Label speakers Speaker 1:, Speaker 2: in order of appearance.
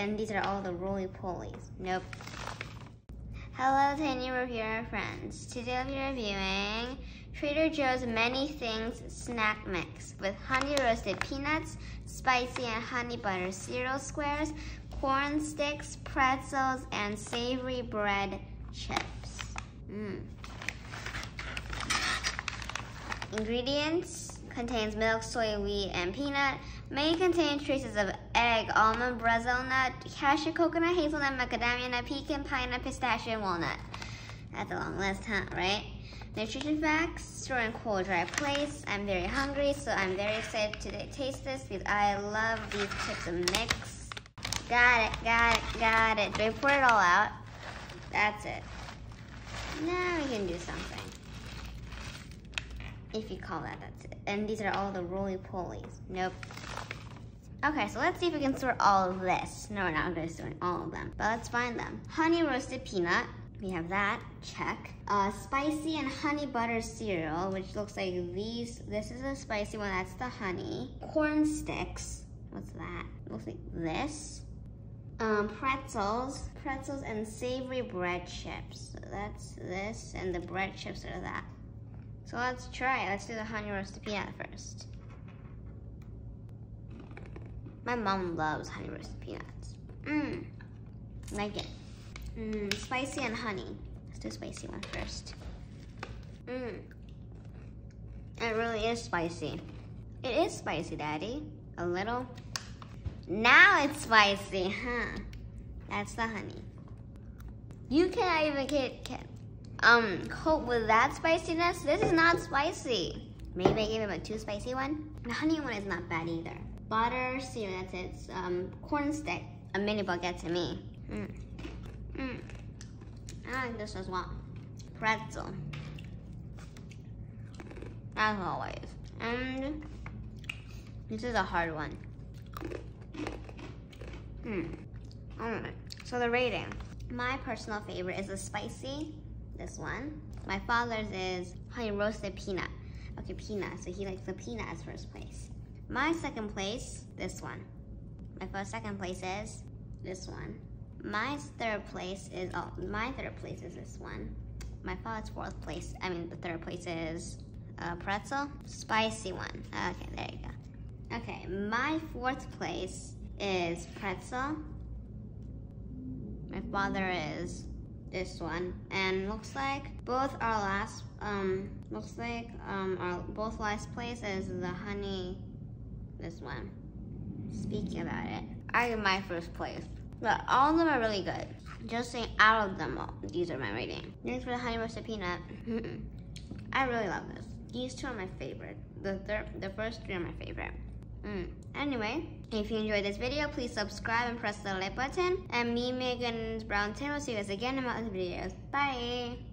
Speaker 1: and these are all the roly-polies. Nope. Hello, Tiny Reviewer friends. Today I'll be reviewing Trader Joe's Many Things Snack Mix with honey roasted peanuts, spicy and honey butter cereal squares, corn sticks, pretzels, and savory bread chips. Mmm. Ingredients contains milk, soy, wheat, and peanut. May contain traces of egg, almond, Brazil nut, cashew, coconut, hazelnut, macadamia nut, pecan, pine nut, pistachio, and walnut. That's a long list, huh, right? Nutrition facts, store in cool, dry place. I'm very hungry, so I'm very excited to taste this because I love these chips and mix. Got it, got it, got it. Do I pour it all out? That's it. Now we can do something. If you call that, that's it. And these are all the roly-polies. Nope. Okay, so let's see if we can sort all of this. No, we're not gonna sort all of them, but let's find them. Honey roasted peanut, we have that, check. Uh, spicy and honey butter cereal, which looks like these. This is a spicy one, that's the honey. Corn sticks, what's that? Looks like this. Um, pretzels, pretzels and savory bread chips. So that's this, and the bread chips are that. So let's try it. Let's do the honey roasted peanut first. My mom loves honey roasted peanuts. Mmm, like it. Mmm, spicy and honey. Let's do spicy one first. Mmm, it really is spicy. It is spicy, Daddy. A little. Now it's spicy, huh? That's the honey. You cannot even get, get um cope with that spiciness. This is not spicy. Maybe I gave him a too spicy one. The honey one is not bad either. Butter cereal, that's it. It's, um, corn stick. A mini baguette to me. Mm. Mm. I like this as well. Pretzel. As always. And this is a hard one. Hmm. Alright. So the rating. My personal favorite is the spicy this one. My father's is honey roasted peanut. Okay, peanut. So he likes the peanut as first place. My second place, this one. My first second place is this one. My third place is, oh, my third place is this one. My father's fourth place, I mean the third place is uh, pretzel. Spicy one. Okay, there you go. Okay, my fourth place is pretzel. My father is this one and looks like both our last um looks like um our both last place is the honey this one. Speaking about it. I am my first place. But all of them are really good. Just saying out of them all these are my rating. Next for the honey roasted peanut. I really love this. These two are my favorite. The third the first three are my favorite. Mm. Anyway, if you enjoyed this video, please subscribe and press the like button. And me, Megan's Brown Tin will see you guys again in my other videos. Bye!